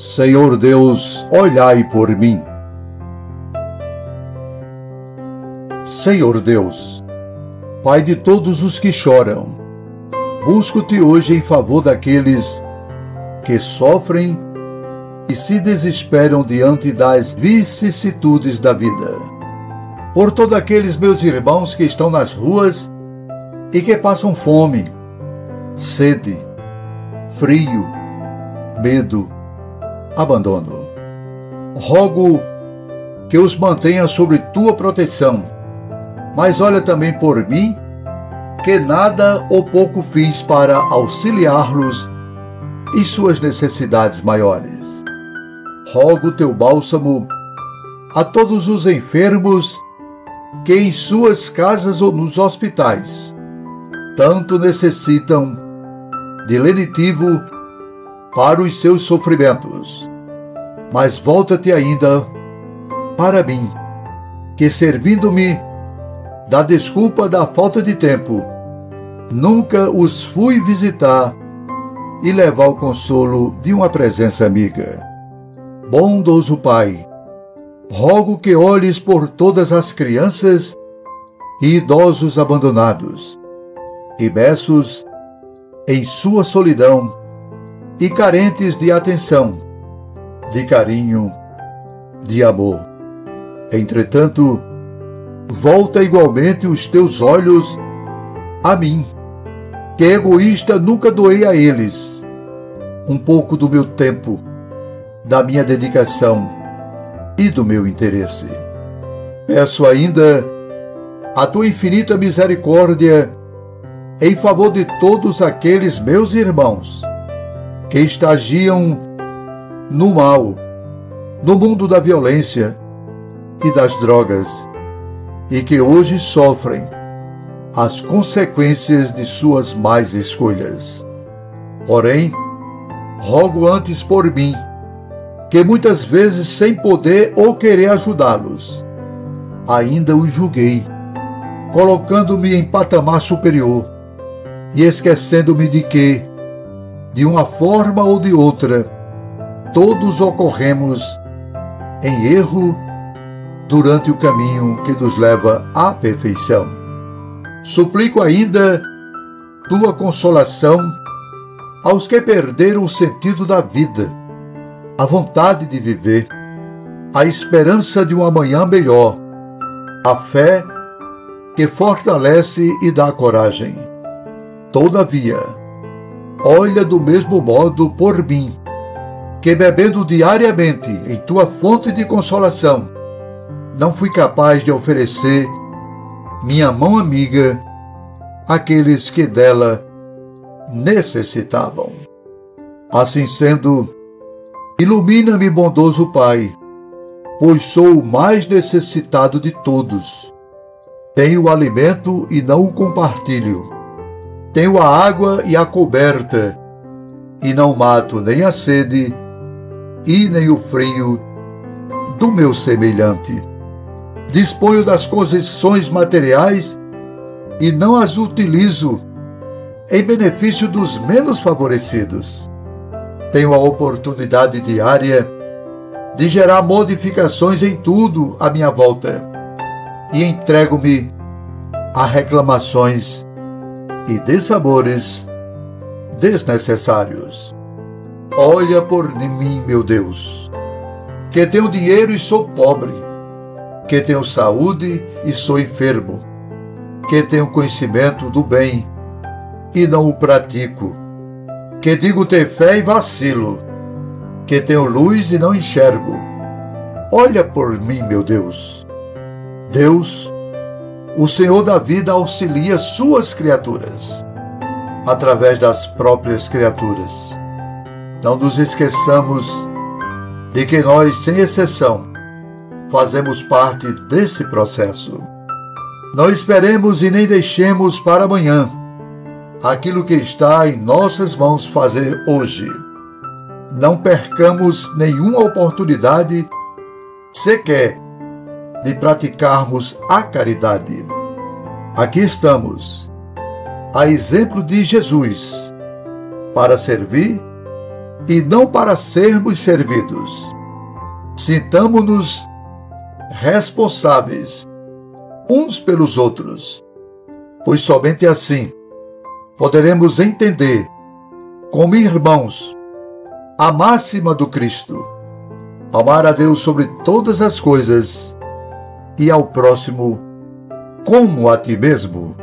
Senhor Deus, olhai por mim. Senhor Deus, Pai de todos os que choram, busco-te hoje em favor daqueles que sofrem e se desesperam diante das vicissitudes da vida. Por todos aqueles meus irmãos que estão nas ruas e que passam fome, sede, frio, medo, abandono. Rogo que os mantenha sob tua proteção, mas olha também por mim, que nada ou pouco fiz para auxiliá-los em suas necessidades maiores. Rogo teu bálsamo a todos os enfermos que em suas casas ou nos hospitais tanto necessitam de lenitivo para os seus sofrimentos. Mas volta-te ainda para mim, que servindo-me da desculpa da falta de tempo, nunca os fui visitar e levar o consolo de uma presença amiga. Bondoso Pai, rogo que olhes por todas as crianças e idosos abandonados, imersos em sua solidão e carentes de atenção, de carinho, de amor. Entretanto, volta igualmente os teus olhos a mim, que egoísta nunca doei a eles um pouco do meu tempo, da minha dedicação e do meu interesse. Peço ainda a tua infinita misericórdia em favor de todos aqueles meus irmãos que estagiam no mal, no mundo da violência e das drogas, e que hoje sofrem as consequências de suas más escolhas. Porém, rogo antes por mim, que muitas vezes, sem poder ou querer ajudá-los, ainda os julguei, colocando-me em patamar superior e esquecendo-me de que, de uma forma ou de outra, todos ocorremos em erro durante o caminho que nos leva à perfeição. Suplico ainda tua consolação aos que perderam o sentido da vida, a vontade de viver, a esperança de um amanhã melhor, a fé que fortalece e dá coragem. Todavia, olha do mesmo modo por mim, que bebendo diariamente em tua fonte de consolação, não fui capaz de oferecer minha mão amiga àqueles que dela necessitavam. Assim sendo, ilumina-me, bondoso Pai, pois sou o mais necessitado de todos. Tenho alimento e não o compartilho tenho a água e a coberta, e não mato nem a sede e nem o frio do meu semelhante. Disponho das concessões materiais e não as utilizo em benefício dos menos favorecidos. Tenho a oportunidade diária de gerar modificações em tudo à minha volta e entrego-me a reclamações e de sabores desnecessários. Olha por mim, meu Deus, que tenho dinheiro e sou pobre, que tenho saúde e sou enfermo, que tenho conhecimento do bem e não o pratico, que digo ter fé e vacilo, que tenho luz e não enxergo. Olha por mim, meu Deus. Deus, o Senhor da vida auxilia suas criaturas, através das próprias criaturas. Não nos esqueçamos de que nós, sem exceção, fazemos parte desse processo. Não esperemos e nem deixemos para amanhã aquilo que está em nossas mãos fazer hoje. Não percamos nenhuma oportunidade sequer de praticarmos a caridade. Aqui estamos, a exemplo de Jesus, para servir e não para sermos servidos. Sintamo-nos responsáveis uns pelos outros, pois somente assim poderemos entender, como irmãos, a máxima do Cristo: amar a Deus sobre todas as coisas e ao próximo como a ti mesmo.